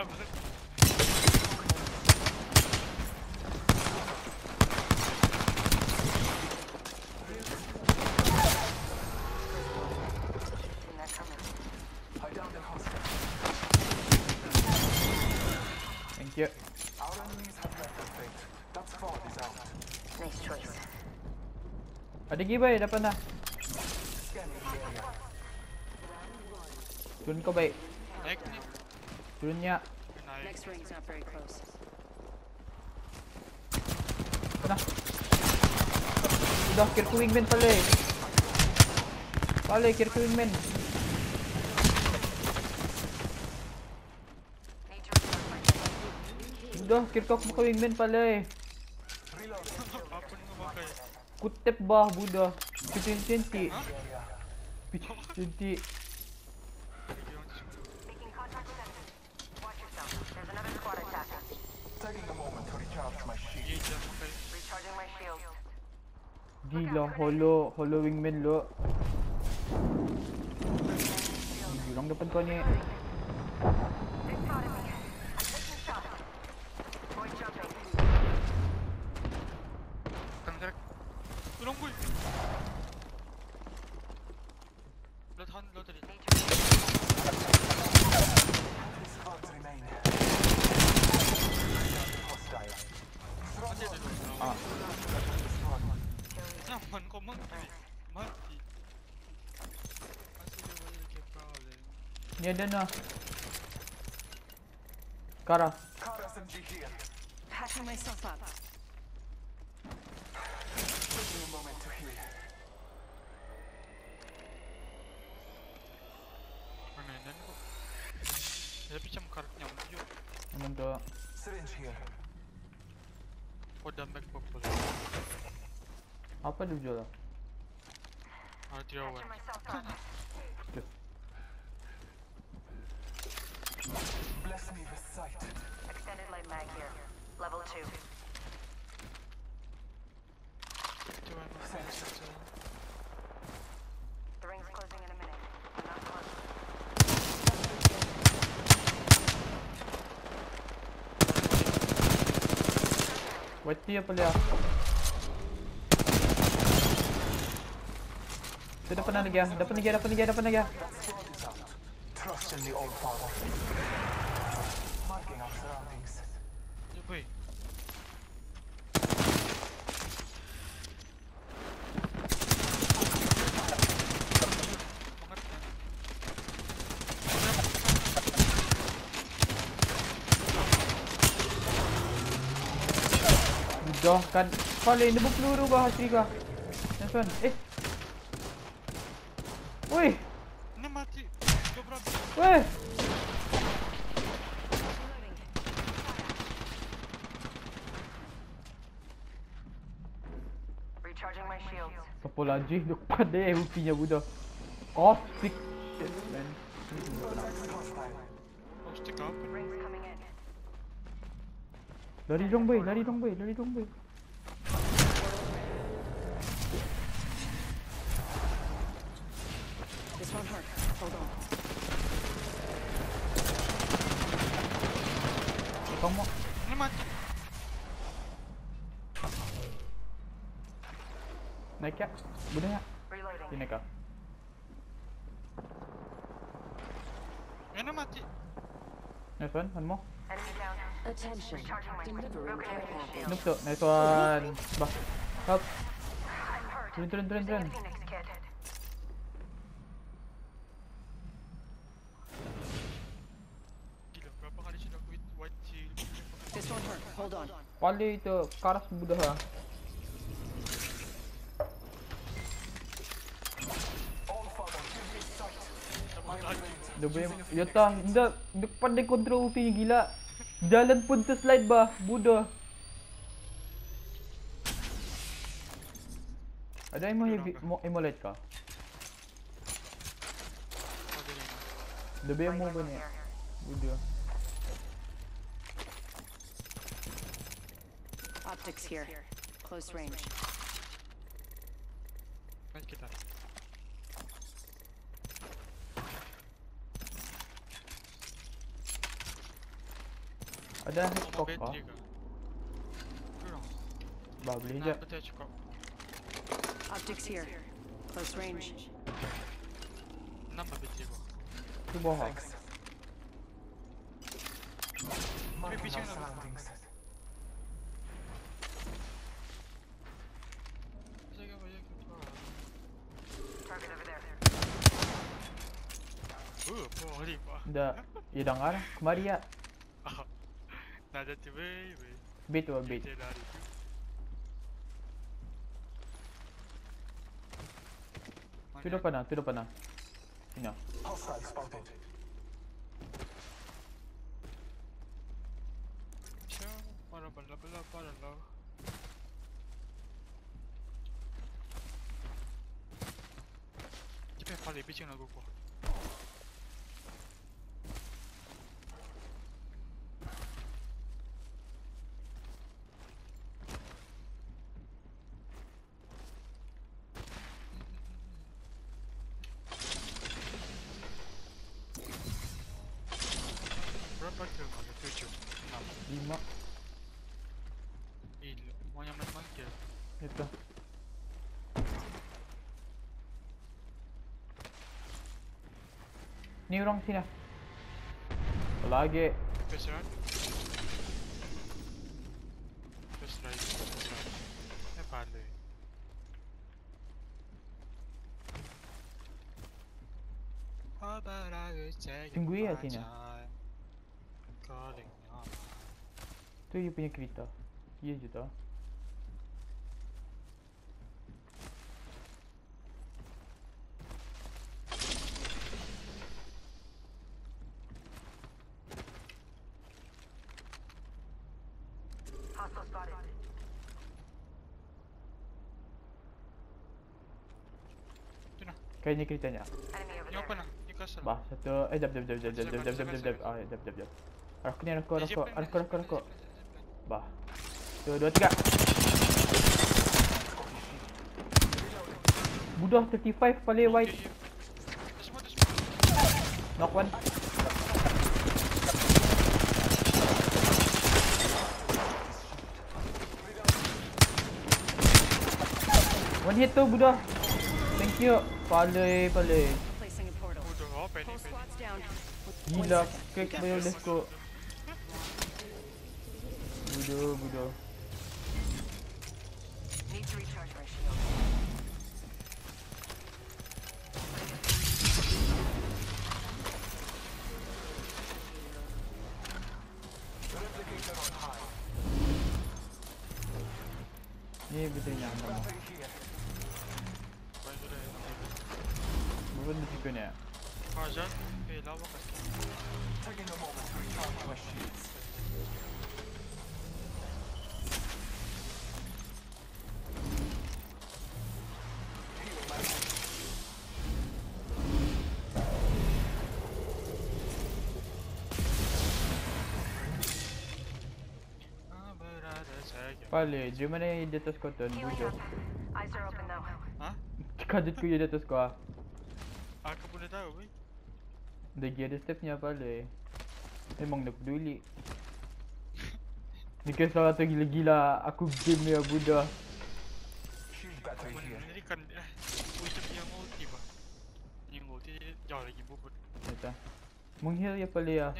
Thank you. Our enemies have fate. Is out. Nice choice. Ada gibay, dapat na. Scanning the area. Turun Naik. Next ring's not very close. Sana. Udah, kira ko wingman pala eh. Kira ko wingman. Udah, kira ko maka wingman pala eh. Kau? Kutip bah. Hah? Pitin-tinti. Making Gila, holo. Holo wingman lo. Jurang depan kau ni. They spotted me. I'm taking shot. Boy jumping. Kan gerak. Tolong boy. Lo tahan lo tadi. Need to Three squads remain. Hostile. Mati ada dua. Ah. Squad. Nyaman kau mati. Mati. Masih dia boleh ke problem. Ni ada na. Kara. Car SMG here. patching myself up. Taking a moment to heal. Permainan kau. Tapi macam karetnya dia. Naman to. Syringe here. Kau dah back purple. Apa dia jual lah? Ah, dia awal. Patching myself up. Bless me with sight. Extended light mag here. Level 2. Itu kan masa itu. The ring's closing in a minute. I'm not close. White tea apa dia? Itu depan lagi ah. Depan lagi, depan lagi, depan lagi. ah. That squad is out. Trust in the old father. Surroundings. Boy. Semangat kan. Kan. Pala ini peluru bah Hasri kah? Nelson. Eh. Woi, Ini mati. Kau berapa? woi. Recharging my Siapa lagi? Dia pandai ultinya budak. Caustic shit man. Next hostile. Kau stick apa? In. Lari dong boy, lari dong boy, lari dong boy. This won't hurt. Hold on. Kamu Ini mati. naik ya? Budak ya? Reloading. Sini kah? Ini mati. Nelson, one more. Enemy down. Attention. Recharging my Delivering care Reloading my package. shield. Noob tu, nice one. Bah. Help. Turun, turun, turun, turun. Using a Phoenix kit. Gila, berapa kali sudah aku hit white shield. This won't hurt. Hold on. Pala itu karas budak lah. All father, give me sight. Dapat lagi. Dia boleh Ya Dia Depan dia control ulti gila Jalan pun terslide bah Budak Ada ammo heavy mo- Ammo light kah? Dia boleh ammo apa ni Budak Optics here. Close range. Ada 핵폭파 마블리자 objects here. Close range. Chyba haks. Wybicie na Да, я дангар, Saadet'i vey. Bit o bit. Tiro pa na, tiro pa na. Ina. Hostile spotted. Ciao, para bala bala para la. Tipe fale, piccino a Ni orang sini lah Lagi. First run First run Tunggu ya sini ya. Tu dia punya kereta. Dia je tau Kayaknya open lah. Kasar. Bah, satu. Eh, jap, jap, jap, jap, jap, jap, jap, jap, jap, jap. Ah, jap, jap, jap. Aku ni, aku, aku, aku, aku, aku. Bah. Satu, dua, tiga. Budak 35 paling wide. Tu semua. Knock one. One hit tu budak. Thank you. Palai, palai. Gila, kek boleh boleh kok. Budo, budo. Ini betulnya apa? mümkün yani. Harcan beyler bakalım. Huh? 가득 그 이제 뜻 Ah, aku boleh tahu weh. Degi ada stepnya apa le Memang dah peduli Ni kan salah tu gila-gila Aku game ni lah Buddha Aku ni kan Aku dia yang ulti bah. Yang ulti jauh lagi bubut Neta Menghil ya pali ya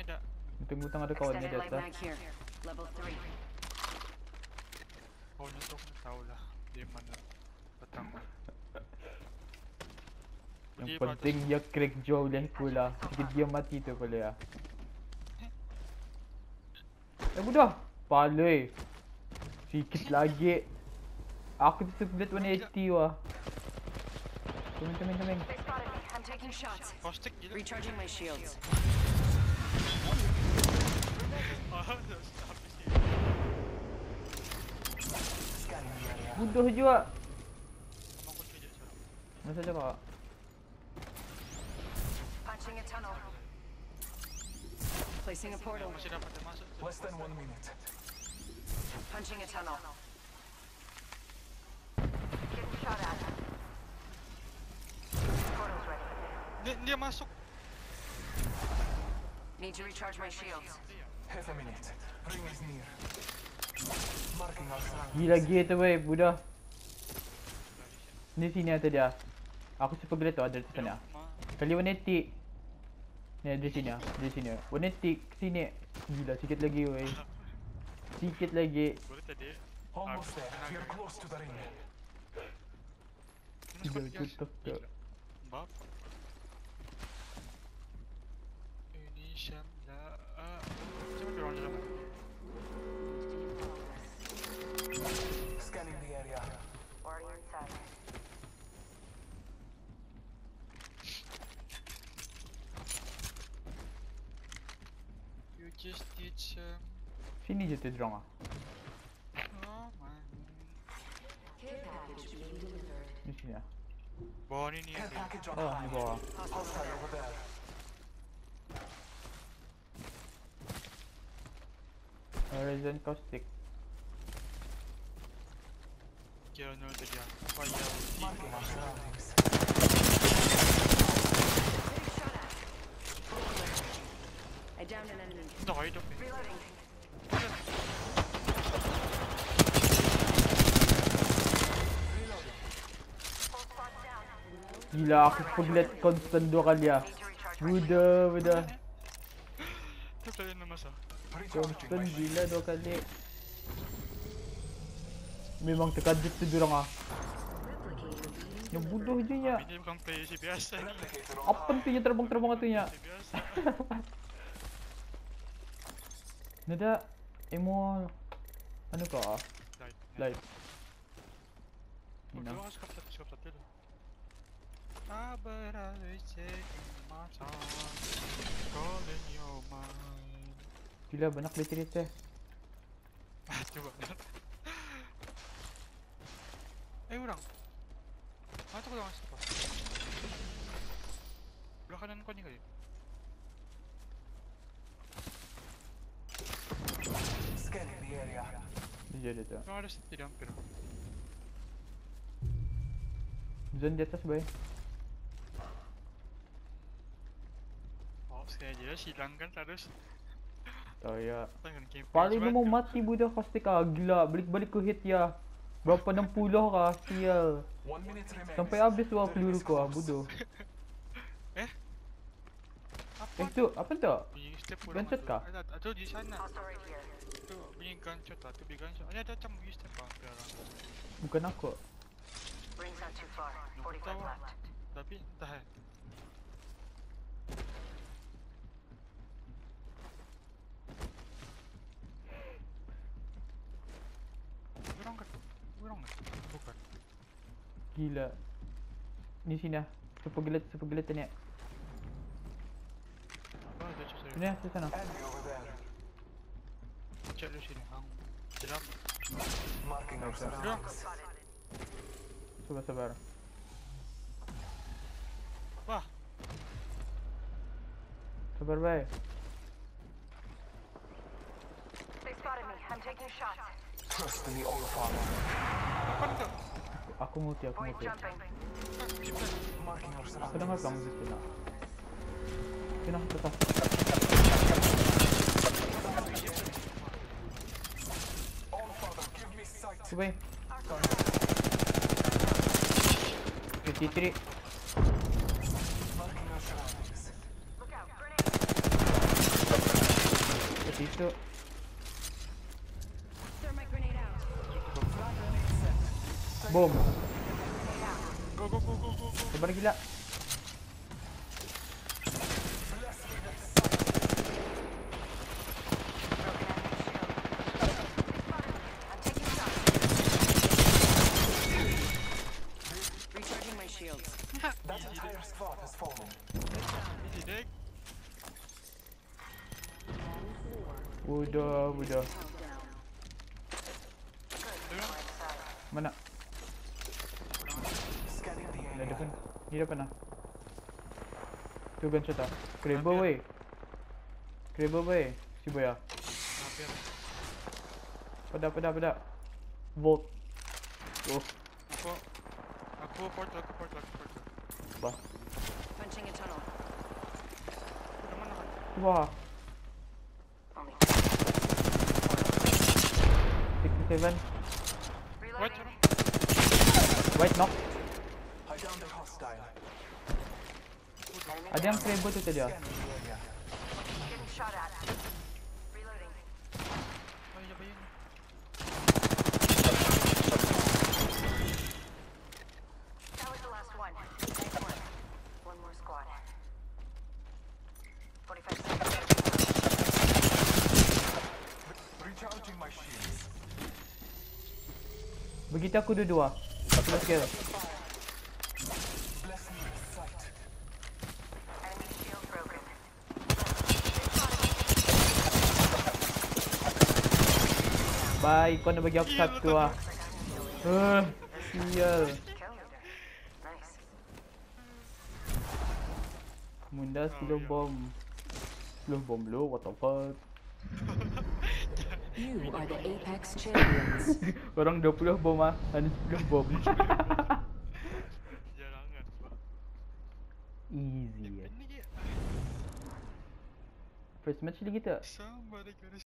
Tunggu tangan ada kawan ni di atas. Kawan ni tu aku tahu lah Dia mana Petang lah. Yang penting dia crack jaw oleh kula, Sikit dia mati tu pula lah. Eh budah Pala eh. Sikit lagi eh. Aku tu sebelah bullet 180 lah Tumeng tumeng tumeng Recharging my shields. Budah juga. Masa cakap Punching a tunnel. Placing a portal. Less than one minute. Punching a tunnel. Getting shot at. Portal's ready. Dia, dia masuk. Need to recharge my shields. Half a minute. Ring is near. Marking our surroundings. Gila gitu weh, Buddha. Ni sini ada dia. Aku super gila tu ada di sana. Kali warna tik. Ni di sini ah, di sini. Warna tik sini. Gila sikit lagi weh. Sikit lagi. boleh tadi. Almost there. We're close to the ring. Gila, tutup ke? Gila. Bab. Oh man. Care package being delivered. Di sini ah. Bawah ni ni Care ada. package on Oh, ni high. bawah. Hostile over there. Horizon caustic. Kira nol tadi ah. Fire. Marking our surroundings. Getting shot at. I downed an enemy. Ito kayo ito. eh. Reloading. Full squad down. Gila aku paglet constant dua kali ah. Need to recharge my Buddha, Buddha. Ito tayo na mas ah. Recharging Constant gila dua kali. Memang terkejut tu dorang ah. Yang bodoh je nya. Ini bukan player si biasa Apa tu nya terbang-terbang tu nya? Nada emo ano ka ah? Light. Live. Ina. ka skap sa skap sa tilo. Ah, but I was taking my time. Calling your mind. Gila banyak bateri teh. Ah, coba. eh, orang. Ano ko lang sa Belah kanan ko ni kayo. Scanning the area. Dia ada tu. Kung ada sa tidang pero. Zon di atas boy. Saya je silang kan terus. Oh ya. Paling mau mati budak pasti ka gila balik-balik ke hit ya. Berapa 60 ka sial. Sampai habis wah peluru ko ah bodoh. Apa? Eh tu apa tu? Gunshot kah? Ada, ada di sana. Tu bunyi gunshot lah, tu bunyi gunshot. Ada ada macam bunyi step ah, pero. Bukan aku. Ring's not too far. 45 Tahu. left. Tapi entah eh. Orang kan? Orang kan? Bukan. Gila. Ni sini ah. Super gelet, super gelet ni. Apa ada cek Sini saya? ah, di sana. Cek dulu sini. Hang. Spotted. Sabar sabar. Wah, Sabar bay. They spotted me. I'm taking shots. Trust in the Olafar. apa ni tu? Aku nguti, aku our Aku dengar atas. Allfather, give me sight. Tu bay. 53. Marking our Bodoh, bodoh. Mana? Dah area. depan. Ni depan lah. Tu gunshot ah. Krabber Hampir. wey. Krabber wey. Si boy ah. Pedak, pedak, pedak. Volt. Oh, Aku aku port aku port aku port. bah. Punching a tunnel. Wah. Reloading. White knock. Ada yang Trebo tu tadi ah. Shot at. Reloading. Ay, siya ba yun? That was the last one. Nice work. One more squad. 45 seconds. Recharging my shields. Begitu aku dua-dua. Aku dah with sight. Enemy shield broken. Bye, kau nak bagi aku satu ah. Uh, sial. Kill leader. Nice. Munda 10 bom. 10 bom lu, what the fuck. You are the Apex champions. Orang 20 bom ah, ada 10 bom. Jarangan? Easy. Kaya. First match lagi tak?